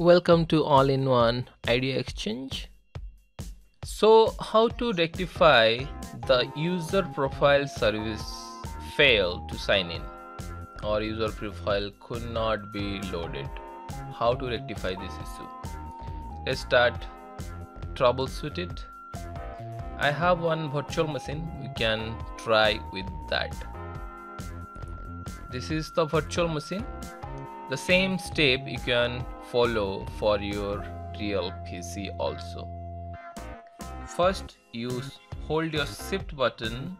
Welcome to all-in-one idea exchange. So how to rectify the user profile service failed to sign in or user profile could not be loaded. How to rectify this issue? Let's start troubleshoot it. I have one virtual machine we can try with that. This is the virtual machine the same step you can follow for your real PC also. First use hold your shift button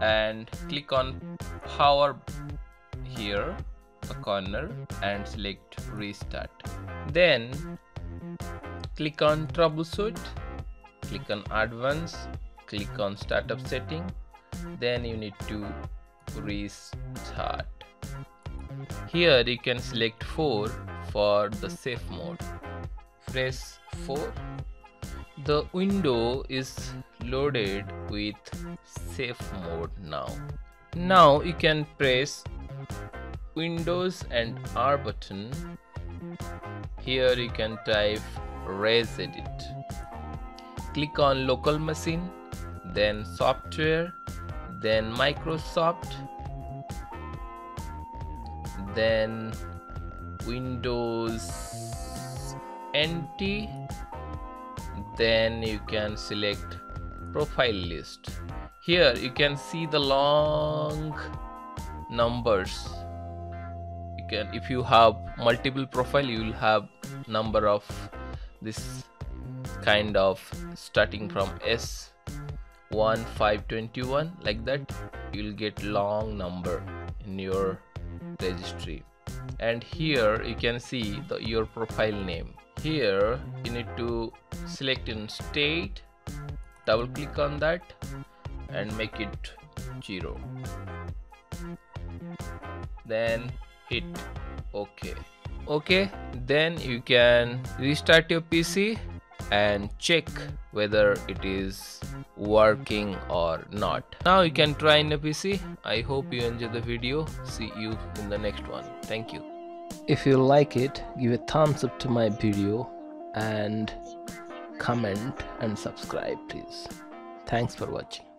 and click on power here the corner and select restart. Then click on troubleshoot, click on advanced, click on startup setting, then you need to restart. Here you can select 4 for the safe mode. Press 4. The window is loaded with safe mode now. Now you can press Windows and R button. Here you can type regedit. Click on local machine, then software, then Microsoft then windows NT then you can select profile list. Here you can see the long numbers. You can if you have multiple profile you will have number of this kind of starting from s 1521 like that you will get long number in your registry. And here you can see the your profile name. Here you need to select in state double click on that and make it zero. Then hit ok okay then you can restart your pc and check whether it is working or not. Now you can try in a pc i hope you enjoy the video. See you in the next one. Thank you. If you like it give a thumbs up to my video and comment and subscribe please. Thanks for watching